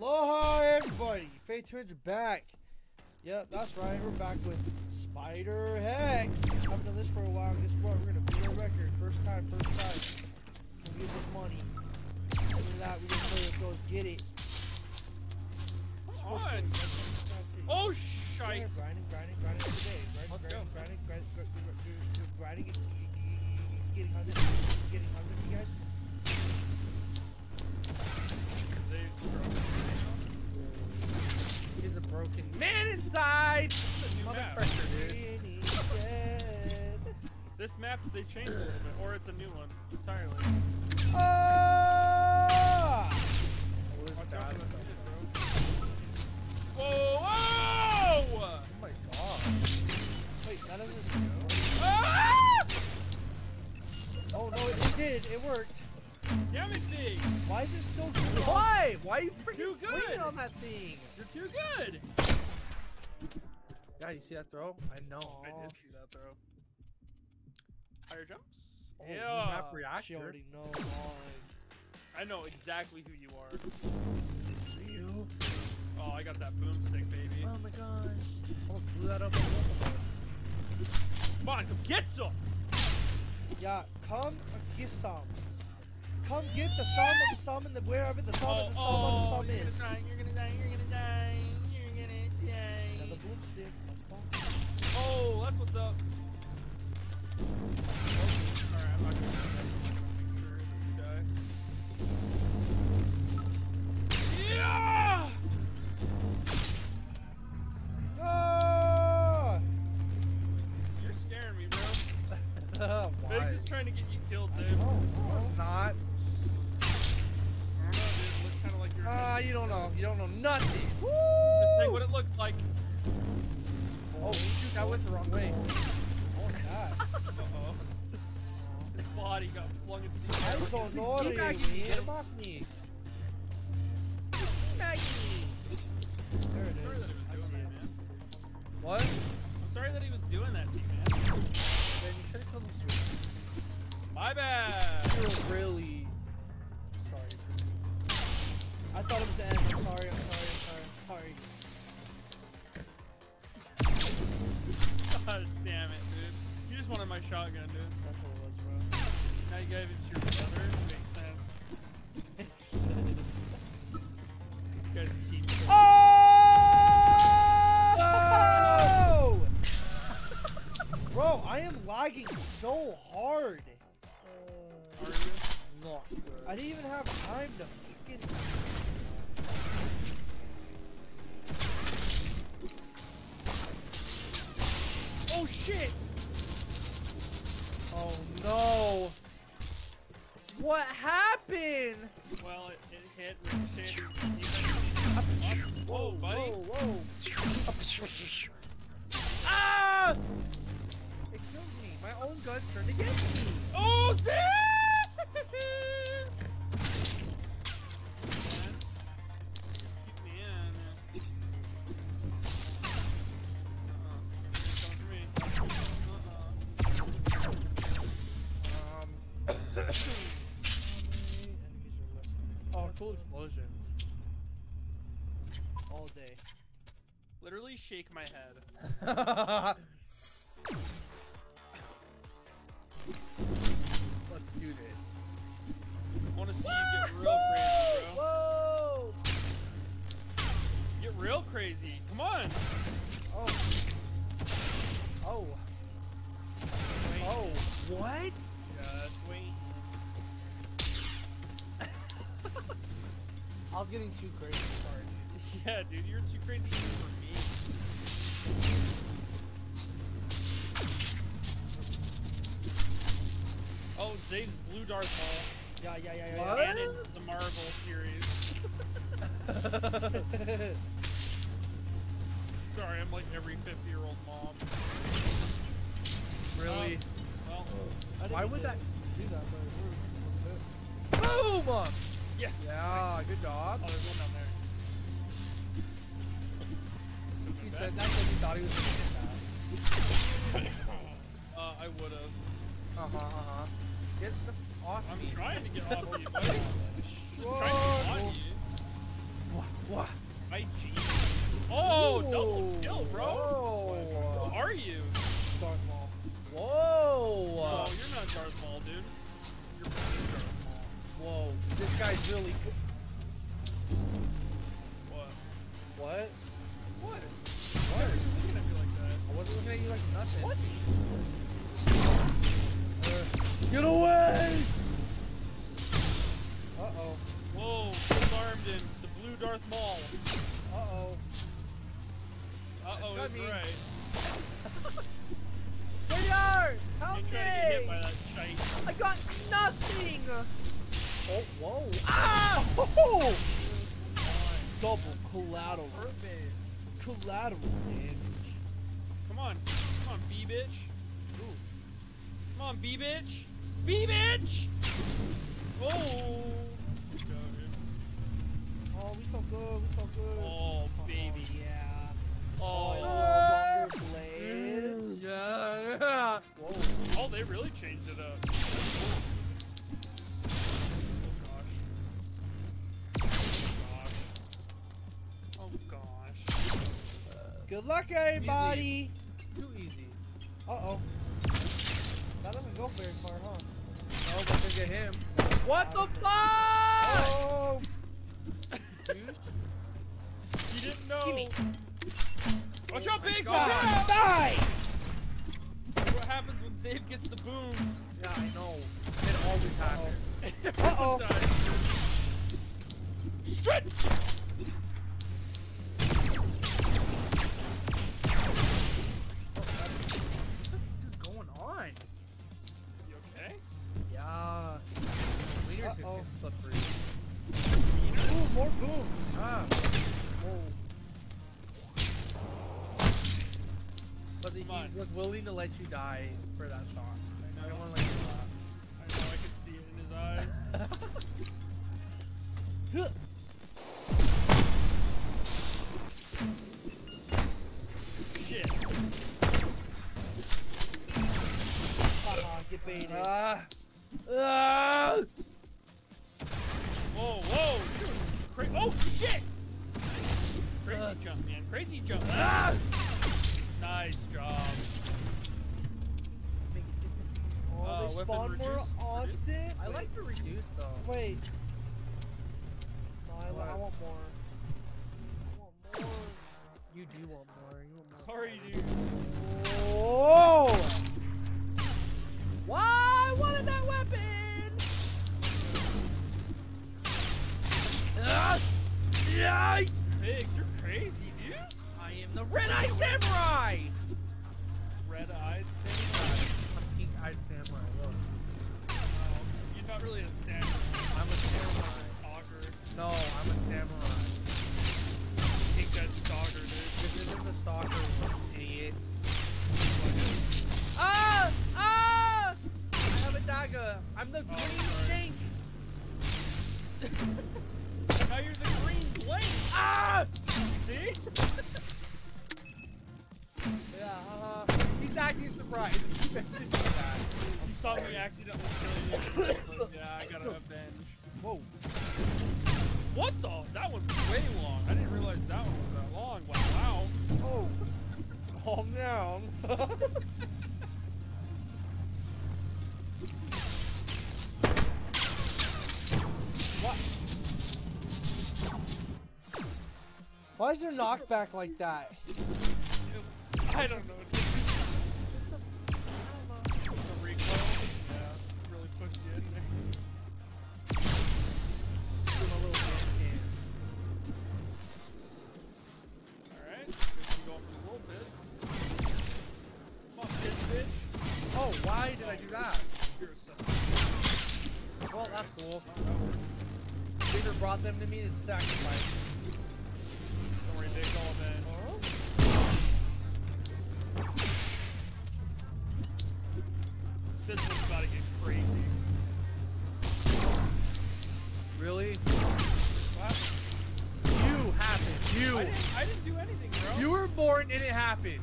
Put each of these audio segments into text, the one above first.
Aloha, everybody! Fate Twins back. Yep, that's right. We're back with SpiderHeck. Haven't done this for a while. Guess what? We're gonna beat our record. First time, first time. Gonna get this money. After that, we're gonna play with those. Get it. On. Oh, Oh, grinding, shite. grinding, grinding, grinding every day. Grinding, Let's grinding, go. grinding, grinding, grinding, grinding, grinding, get- getting under, getting under you guys. They- He's a broken man inside. Motherfucker, dude. This map they changed a little bit, or it's a new one entirely. See that throw? I know. I did see that throw. Higher jumps? Oh, you yeah. have She already knows. I know exactly who you are. You? Oh, I got that boomstick, baby. Oh my gosh. Oh, blew that up on both of us. Come on, come get some! Yeah, come get some. Come get the some and the some and the wherever the some Oh, and the some oh, and the some you're gonna die, you're gonna die, you're gonna die, you're gonna die. Another boomstick. Oh, that's what's up. Oh, Alright, I'm not gonna do that. Make sure that you die. Yeah! Ah! You're scaring me, bro. Why? They're just trying to get you killed, dude. No, not. I don't know, dude. It looks kind of like you're. Ah, you don't know. You don't know nothing. Just think what it looked like. Oh, shoot, that went the wrong way. oh, that. Uh-oh. His body got flung into the air. just don't know what it Teabagging me. is. Get him off me. Me. There it is. I see it. What? I'm sorry that he was doing that to you, man. Man, you should have killed him sooner. My bad. You were really sorry. I thought it was the end. I'm sorry. I'm sorry. God damn it, dude. You just wanted my shotgun, dude. That's what it was, bro. Now you gave it to your brother. Makes sense. You guys keep. Oh! Bro, I am lagging so hard. Are you? Not good. I didn't even have time to freaking. Shake my head. Let's do this. I want to see you get real crazy, bro. Whoa! Get real crazy. Come on. Oh. Oh. Wait. Oh, what? Just wait. I was getting too crazy. Sorry. Yeah, dude, you're too crazy even for me. Oh, Zave's Blue Darth Maul. Yeah, yeah, yeah, yeah. What? And in the Marvel series. yeah. Sorry, I'm like every 50 year old mom. Really? Um, well, oh. I Why would that- do that? But we're, we're. Boom! yes. Yeah, good job. Oh, said that because he thought he was gonna get that. Uh, I would have. Uh huh, uh huh. Get the f- off I'm me. trying to get off you, buddy. Whoa. trying to get on you. Wha- My G. Oh, double kill, bro. Whoa. Who are you? Darth Maul. Whoa. Oh, you're not Darth Maul, dude. You're fucking Darth Maul. Whoa. This guy's really good. That? I wasn't looking at you like nothing. What? Get away! Uh oh. Whoa, Chris Armden, the blue Darth Maul. Uh oh. Uh-oh, got is me. right. Sweetheart! Help You're me! to get hit by that shite. I got nothing! Oh, whoa. Ah! Oh! Double collateral. Perfect. Collateral damage. Come on. Come on, B bitch. Ooh. Come on, B bitch. B bitch! Oh! Good job, dude. Oh, we so good. We so good. Oh, oh baby. yeah. Oh. Oh, blades. Yeah. Mm. Whoa. Oh, they really changed it up. Oh gosh. Oh gosh. Good luck, everybody. Too easy. Uh oh. That doesn't go very far, huh? Oh, but to get him. What the fuck? Oh! Dude. You didn't know. Gimme. Watch out, big! God. Watch out! Die! What happens when Zave gets the booms? Yeah, I know. It always happens. Uh-oh. Straight! What But he Come on. was willing to let you die for that shot. I I know. don't want to let you die. I know, I could see it in his eyes. Huh. Shit. Haha, get baited. Ah. Ah. Whoa, whoa! Cra- oh, shit! Crazy Uh. jump, man. Crazy jump. Ah. Nice job. oh, uh, they weapon spawn more reduce? often? I like to reduce though. Wait. No, I, I want more. I want more. You do want more. You want more. Sorry, dude. Whoa! Why? I wanted that weapon. Ah. Yeah. Big, the red-eyed samurai. Red-eyed I'm samurai. pink-eyed samurai. Look. Oh, you're not really a samurai. I'm a samurai. Stalker. No, I'm a samurai. Take that stalker, dude. This isn't the stalker one, idiot. Ah! Ah! I have a dagger. I'm the Oh, green sorry. snake. Now you're the green blade. Ah! See? Yeah, he's acting surprised. He meant to do that. You saw me accidentally kill you. But yeah, I gotta avenge. Whoa. What the? That was way long. I didn't realize that one was that long. Wow. wow. Oh. Calm down. what? Why is there knockback like that? I don't know. important and it happened.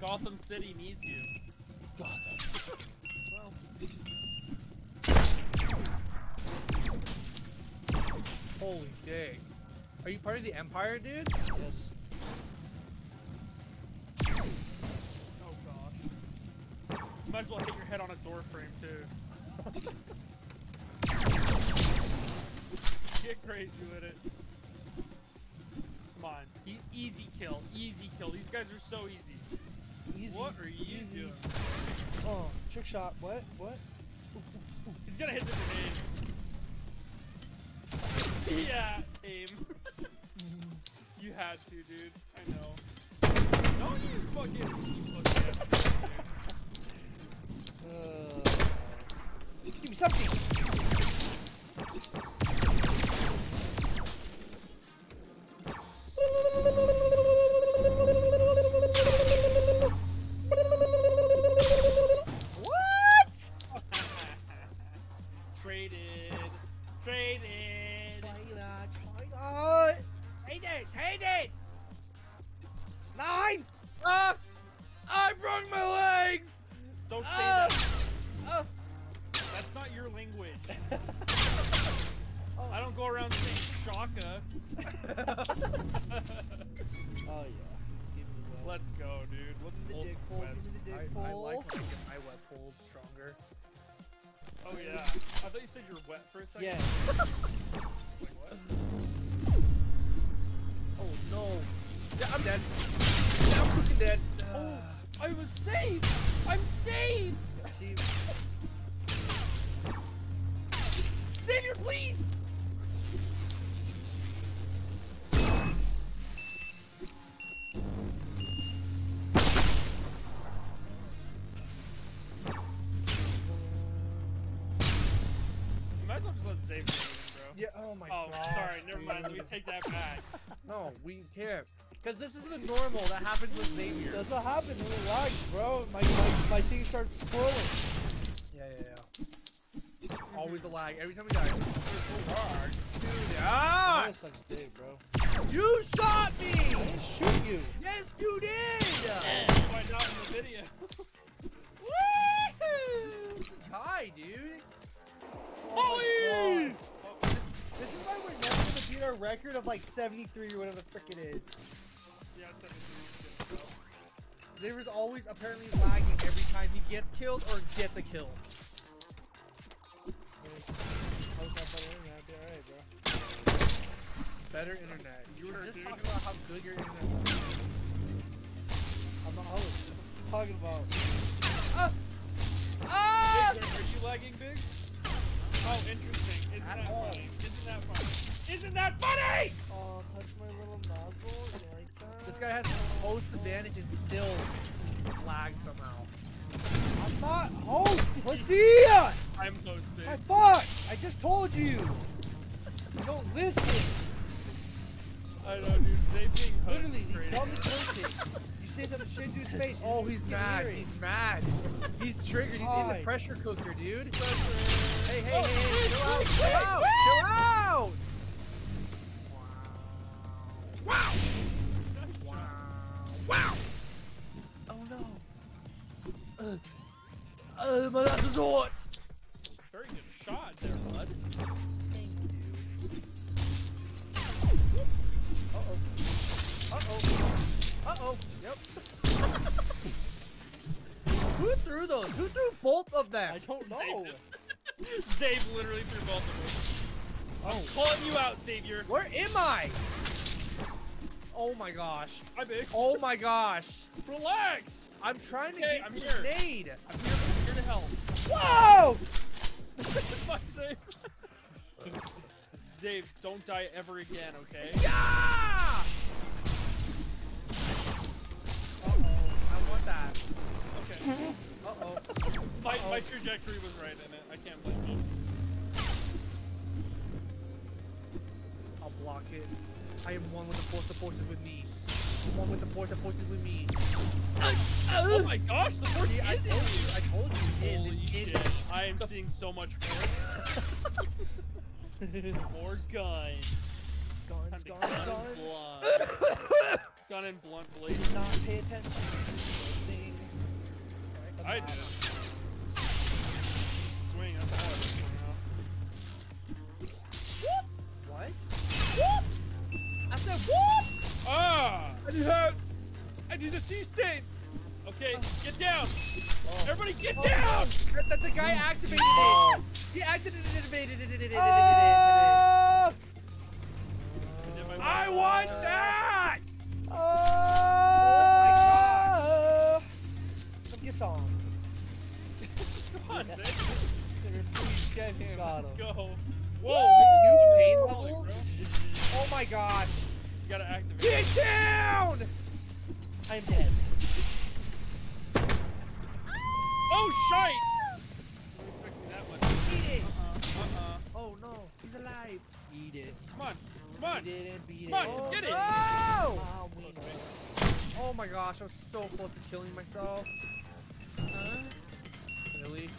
Gotham City needs you. Gotham. well. Holy dig. Are you part of the Empire, dude? Yes. Might as well hit your head on a door frame too. Get crazy with it. Come on. E- easy kill. Easy kill. These guys are so easy. Easy. What are you easy. doing? Oh, trick shot. What? What? He's gonna hit the grenade. yeah, aim. you had to, dude. I know. Don't you fucking. Oh, You fucking Uh, give me something. Oh yeah. I thought you said you were wet for a second. Yeah. Like, what? Oh no. Yeah, I'm dead. Yeah, I'm freaking dead. Oh, I was saved. I'm saved. See, Savior, please. Oh my oh, god. sorry. Never mind. Let me take that back. No, we can't. Because this is the normal that happens with Xavier. that's what happened when it lags, bro. My, my, my thing starts scrolling. Yeah, yeah, yeah. Always a lag. Every time we die. It's so hard. Dude, ah! That sucks dick, bro. You shot I me! didn't shoot you. Yes, you did! Find out in the video. Woo! Hi, dude. Holy! This, gonna our record of like 73 or whatever the frick it is. Yeah, 73 is good, There was always apparently lagging every time he gets killed or gets a kill. Post up on the internet, I'd be alright, bro. Better internet. You were just talking about how good your internet was. I'm not. I'm talking about. Ah! Ah! Are, you lagging, big? Oh, interesting. Isn't At all. funny? Isn't that funny? Isn't that funny? Oh, touch my little nozzle. You like that? This guy has host advantage and still lag somehow. I'm not host, pussy! I'm host, big. My fuck! I just told you! You don't listen! I know, dude. They being host Literally, is the crazy. dumbest person. You say something shit to his face. Oh, you he's mad. hear. He's mad. He's triggered. He's in the pressure cooker, dude. Hey, hey, Oh, hey, hey, chill out, wait, chill wait, out, wait. out! Both? I don't know. Dave literally threw both of them. Oh, Calling you out, Xavier. Where am I? Oh my gosh. Hi, big. Oh my gosh. Relax. I'm trying to get I'm to here. the nade. I'm here, I'm here to help. Whoa! Fuck, Dave. Dave, don't die ever again, okay? Yeah! Uh-oh. I want that. Okay. Uh-oh. My, my trajectory was right in it. I can't blame you. I'll block it. I am one with the force of forces with me. One with the force of forces with me. Oh my gosh, the force See, I is in told you. you. I told you. it Holy is. shit. I am seeing so much force. More guns. Guns, guns, gun guns. shotgun and blunt blade. not pay attention I did. Swing. That's all I was swing What? Whoop! I said whoop! Ah! I need help! I need to see states! Okay, get down. Oh. Everybody, get Oh. down. That, that the guy activated Oh. it! He activated it! Ah! I want that! Him. Got Let's him. go. Woo! Whoa. New pain level? Oh my gosh! You gotta activate. Get down! I'm dead. Oh, shite! Wasn't expecting that much. Eat it! Uh-uh. Oh no, he's alive. Eat it. Come on. Come on. Eat it and beat Come it. on, get it. No! Ah. Oh my gosh, I was so close to killing myself. Huh? Really?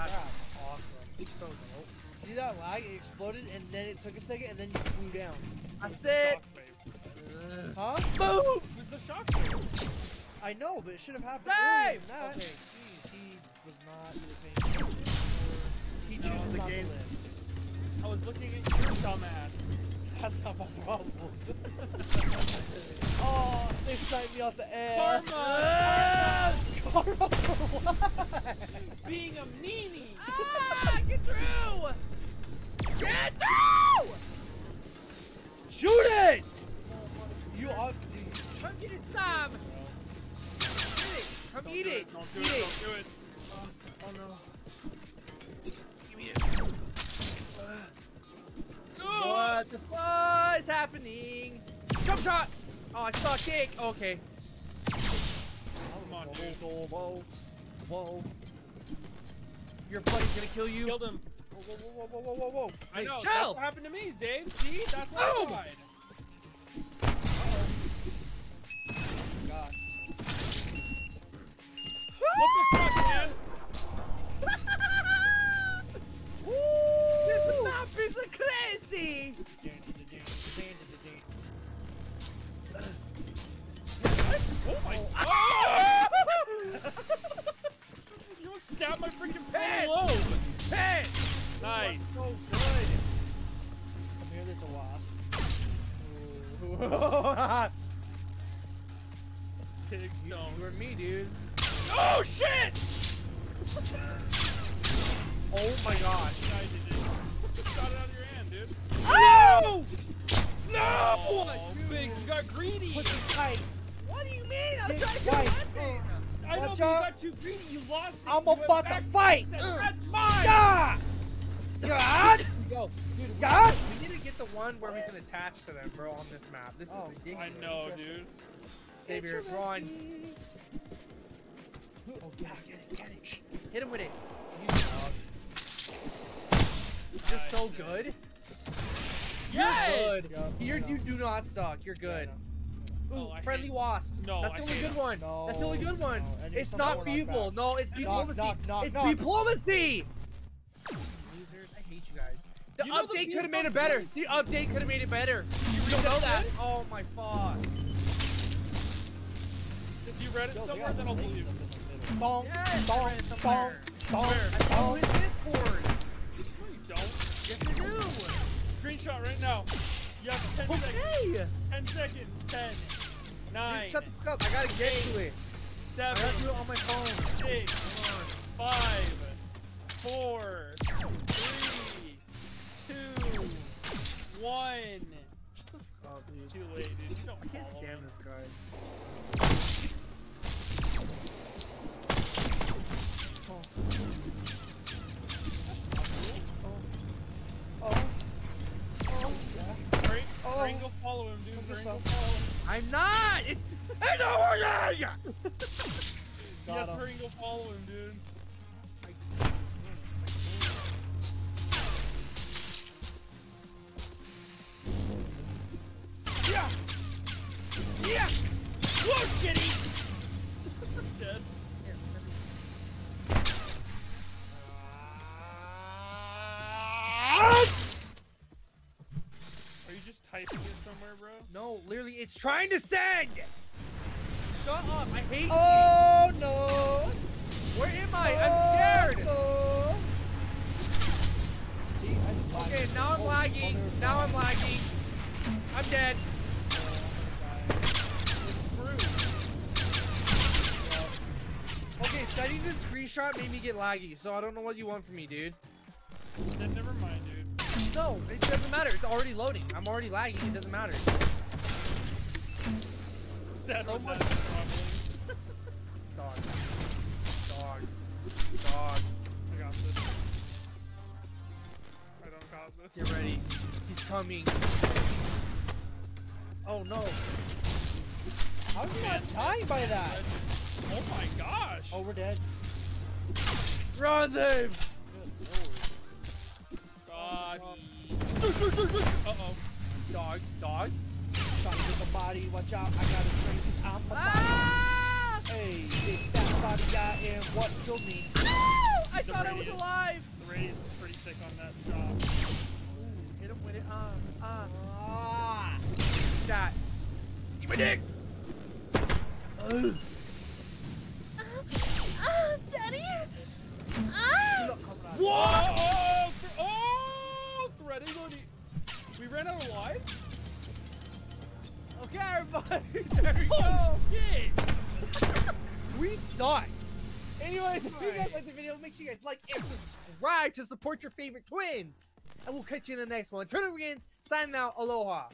Oh, that's awesome. So dope. See that lag? It exploded and then it took a second and then you flew down. I said. Shockwave. Huh? Boom! With the shockwave. I know, but it should have happened Save! than that. Okay. Jeez, he was not either paying attention or he No, chooses the not game- to. I was looking at your dumbass. That's not my problem. oh, they signed me off the air. Karma! Karma for what? Being a meanie! Ah! Get through! Get through! Shoot it! You are. Come get it, Sam! Get it! Come Don't eat do it! Don't do eat it. it! Don't do it. Oh no. Give me it. What the fuck is happening? Jump shot! Oh, I saw a kick. Okay. Come on, dude. Whoa, whoa, whoa. Your buddy's gonna kill you. Killed him. Whoa, whoa, whoa, whoa, whoa, whoa, whoa. I Hey, know. That's what happened to me, Zabe. See? That's why Boom! I died. God. What the fuck, man? This map is crazy. You almost stabbed my freaking Pet! lobe. Hey! Nice. So good. Come here, little wasp. Pig You stones. were me, dude. Oh shit! Oh my gosh. Yeah, you did. Shot it out of your hand, dude. No! No! Oh, big, you got greedy. Push it tight. What do you mean? I'm Dick trying to get White. weapon. I know you got too greedy. You lost it. I'm You about to fight. and That's mm. mine. Yeah! God! Go. Dude, God! we need to get the one where we can attach to them, bro, on this map. This Oh, is ridiculous. I know, dude. Xavier, run. Oh, yeah, get it, get it. Hit him with it. You're Nice, so dude. good. Yay! You're good. Yup, You're, you do not suck. You're good. Yeah, Ooh, Oh, friendly hate- wasp. No, That's the only good him. one. That's the only good one. no, It's not something more feeble. like No, it's diplomacy. knock, knock, it's knock. diplomacy. Losers, I hate you guys. The You update could have made it better. The update could have made it better. You don't know know that? this? Oh my fuck. If you read it Yo, they somewhere, got then I'll links believe. up in the middle. Bonk, Yes, bonk, I read it bonk, somewhere. bonk, Where? I know bonk. his Discord. No, you don't. Yes, I do. Screenshot right now. You have 10 seconds. Okay. 10 seconds. 10, 9, Dude, shut the fuck up. I gotta get to it. I 7, gotta do it on my phone. 6, Come on. 5, 4, 3, 2, 1. Oh, dude. Too late, dude. Don't I can't stand this guy. Oh. Him. I'm not. It, I know where I am. Yes, Got him. Frank, go follow him, dude. Yeah. Yeah. Whoa, kitty! Dead. Are you just typing it somewhere? somewhere, bro? No, literally, it's trying to send. Shut up! I hate oh, you. Oh no! Where am I? I'm oh, scared. Oh, no. See, I. Okay, now I'm Oh, lagging. oh, Now I'm lagging. I'm dead. Okay, sending this screenshot made me get laggy, so I don't know what you want from me, dude. No, it doesn't matter. It's already loading. I'm already lagging. It doesn't matter. So much- Dog. Dog. Dog. I got this. I don't got this. Get ready. He's coming. Oh no. How did I not die by that? Oh my gosh! Oh, we're dead. Run them! Good lord. Doggy. Uh oh. Dog. Dog. Trying to get the body. Watch out. I got a train. I'm a body. Ah! Hey, big fat body guy, and what killed me? No! I The thought I was alive. The raise is pretty sick on that job. Ooh, hit him with it. Ah, ah. Ah! That. Eat my dick. Ugh. Ah, Daddy! Ah! What? Th- threading on you. We ran out of lives? Okay, everybody. There we go. Oh, shit! We suck. Anyways, if you guys like the video, make sure you guys like and subscribe to support your favorite twins. And we'll catch you in the next one. Turn Turtle Begins, signing out. Aloha.